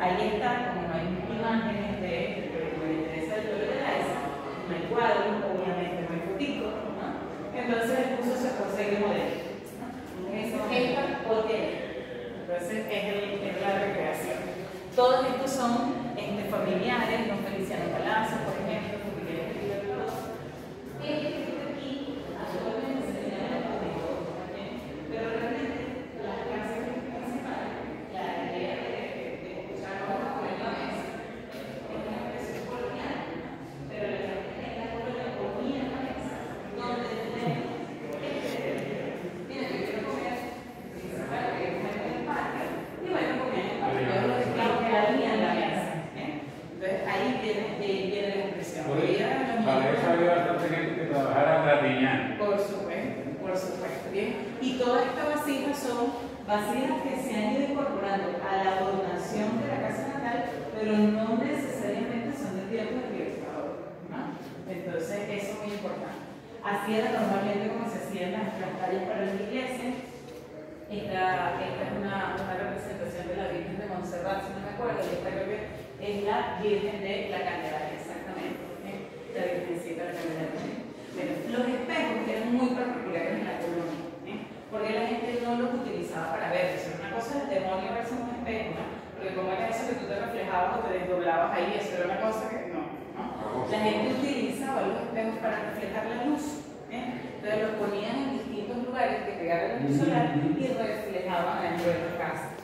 ahí está, como no hay imágenes de de Teresa del Toro de la Esa, no hay cuadros, obviamente no hay fotico, ¿no? Entonces su esposa ahí de modelo. ¿no? Eso es esta hotel. Entonces es, el, es la recreación. Todos estos son este, familiares, los Feliciano Palacios, por ejemplo, porque quieren escribir todo. Este que está aquí, actualmente se le llama el público, pero realmente la casa principal, la idea de, de escuchar a por la mesa, es una expresión colonial, pero la gente en la colonia comía en la mesa, donde tenemos Mira, yo quiero comer, y se para que comer en el patio, y bueno, comer en el patio, yo los esclavos que había en la mesa. ¿eh? Entonces ahí viene, eh, viene la expresión. Por Veía a eso, los para niños- eso había bastante gente que trabajara en Radiñán. por supuesto, por supuesto, bien. Y todas estas vasijas son vasijas que se han ido incorporando a la donación de la casa natal, pero no necesariamente son del tiempo del libertador, ¿no? Entonces, eso es muy importante. Así era normalmente como se hacían las tallas para la iglesia. Esta, esta es una, una representación de la Virgen de Montserrat, si no me acuerdo, y esta creo que es la Virgen de la Candelaria, exactamente. ¿eh? La Virgencita de la Candelaria. Bueno, los espejos eran muy particulares en la colonia, ¿eh? porque la gente no los utilizaba para ver. Eso era una cosa del demonio verse en un espejo, ¿no? Porque como era eso que tú te reflejabas o te desdoblabas ahí, eso era una cosa que no. ¿no? La gente utilizaba los espejos para reflejar la luz. ¿eh? Entonces los ponían en distintos lugares que pegaran la luz solar y reflejaban dentro de la casa.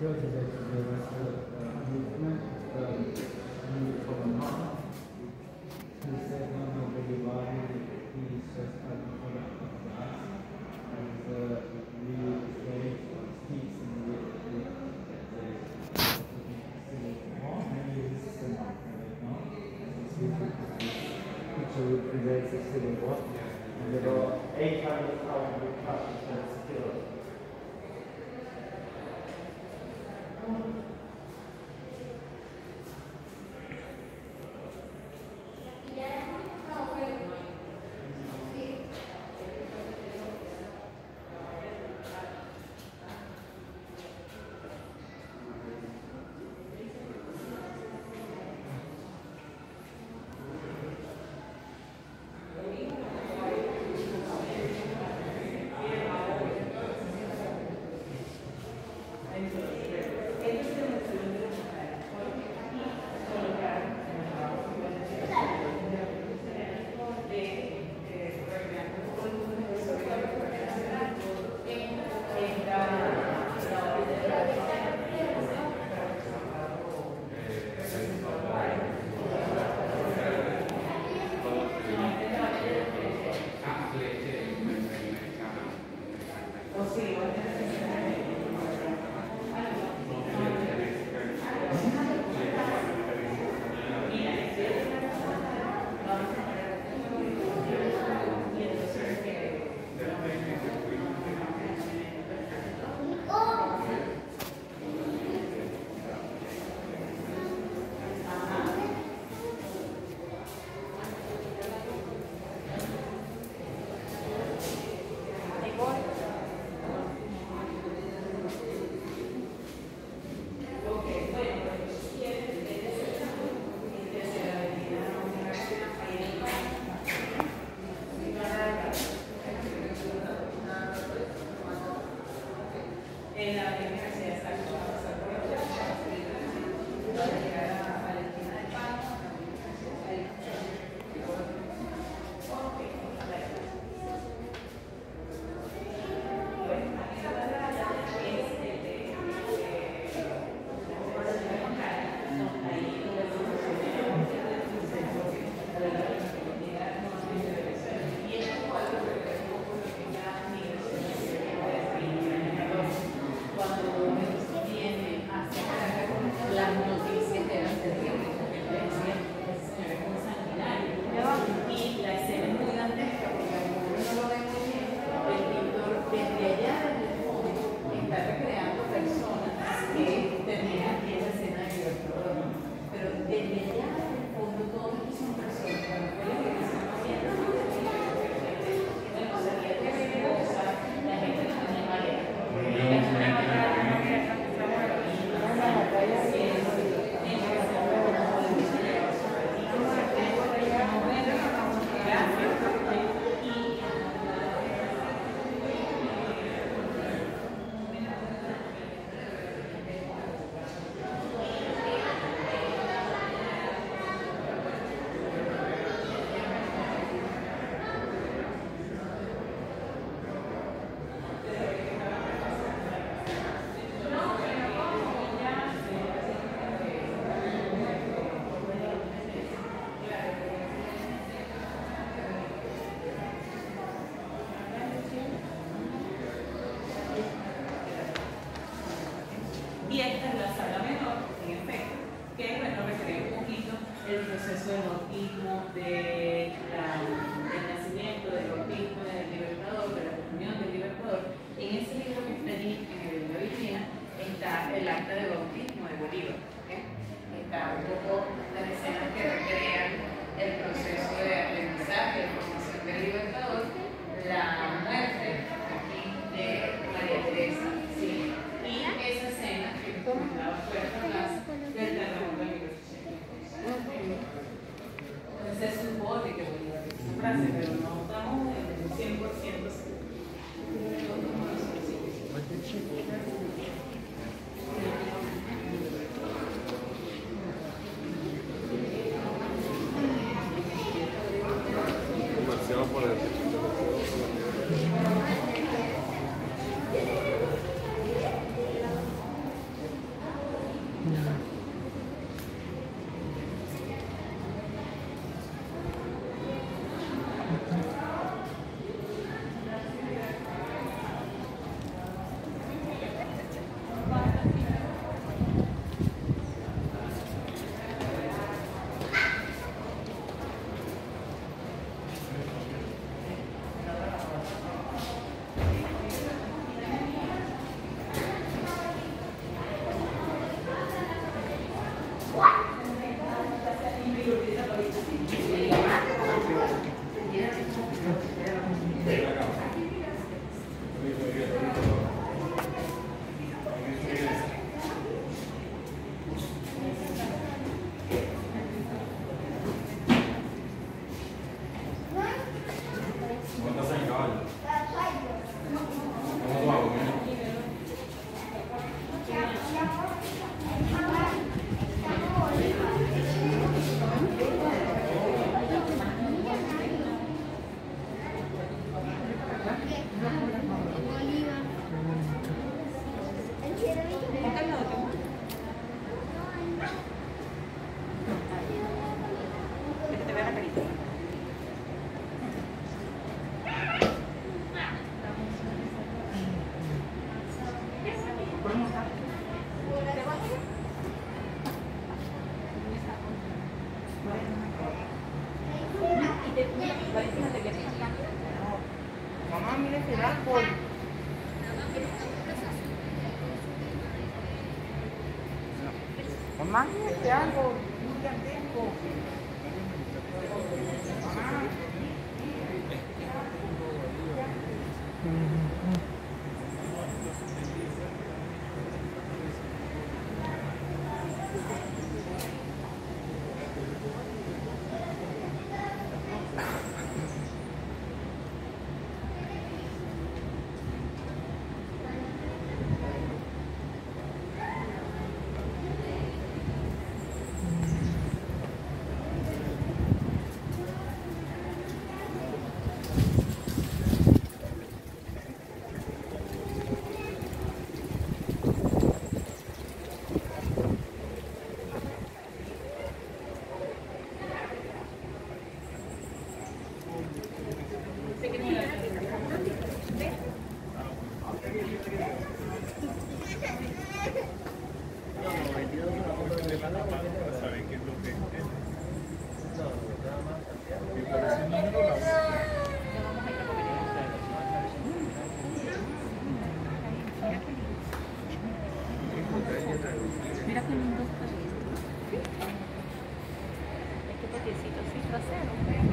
George is proceso del de la, del nacimiento, del autismo, del libertador, de la comunión del libertador. En ese libro que está allí, en la Virginia, está el acta de bautismo de Bolívar. Está un poco las escenas que recrean el proceso de aprendizaje, de formación del libertador, la muerte aquí de María Teresa. ¿sí? Y esa escena que comentaba fuerte Imagínate algo gigantesco. Mira qué lindo está. ¿Sí? Este patiecito sí, trasero.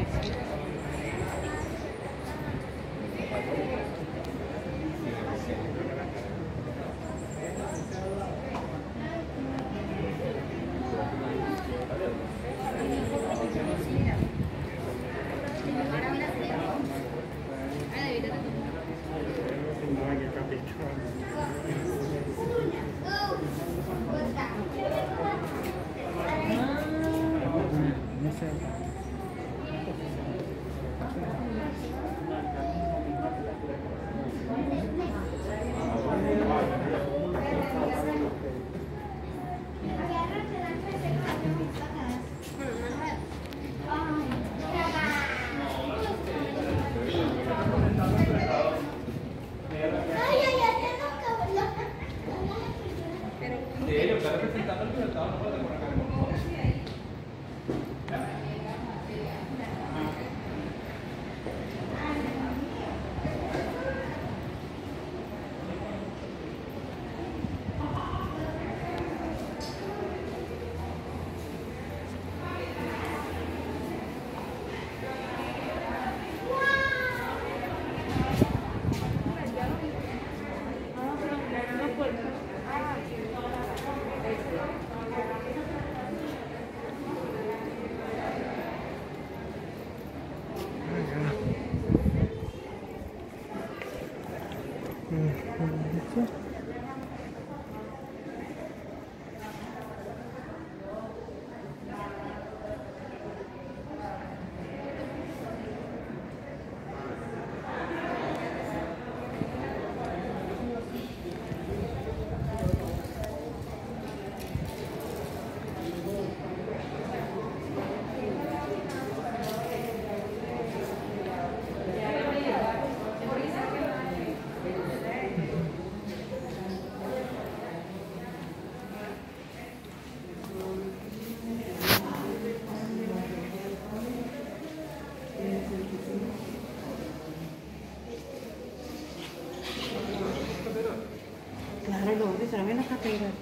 Se